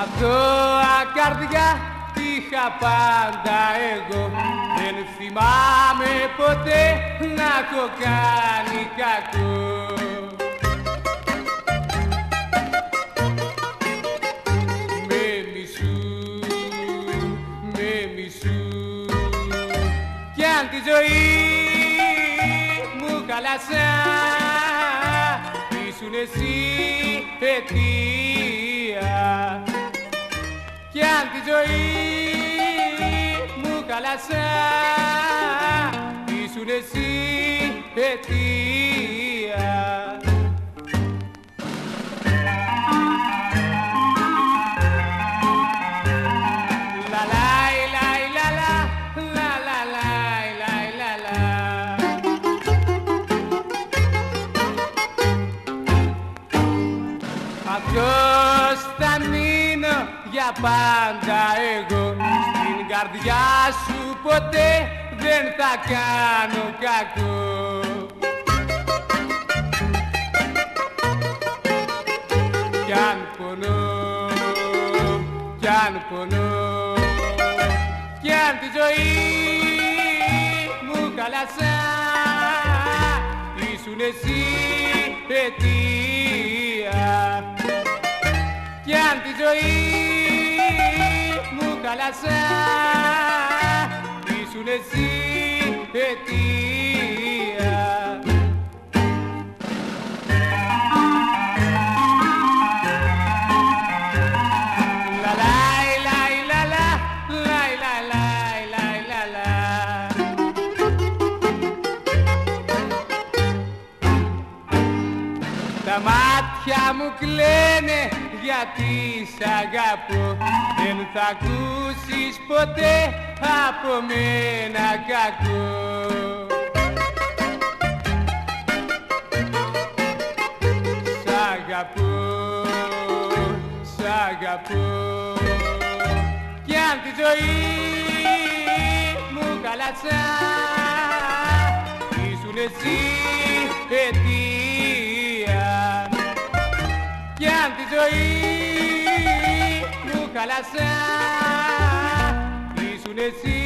Αθώα καρδιά είχα πάντα εγώ. Δεν θυμάμαι ποτέ να έχω κάνει κακό. Με μισού, με μισού. Κι αν τη ζωή μου χαλασά Ήσουν εσύ αιτία κι αν τη ζωή μου χαλασά ήσουν εσύ αιτία για πάντα εγώ Στην καρδιά σου ποτέ δεν θα κάνω κακό. Κι αν πονώ, κι αν πονώ Κι αν τη ζωή μου χαλασά Ήσουν εσύ αιτία. Κι αν τη ζωή μου χαλασά ήσουν εσύ μάτια μου κλαίνε γιατί σ' αγαπώ. Δεν θα ακούσεις ποτέ από μένα κακό. Σ' αγαπώ, σ' αγαπώ. Κι αν τη ζωή μου χαλασά Ήσουν εσύ αιτία αν τη ζωή μου χαλασά ήσουν εσύ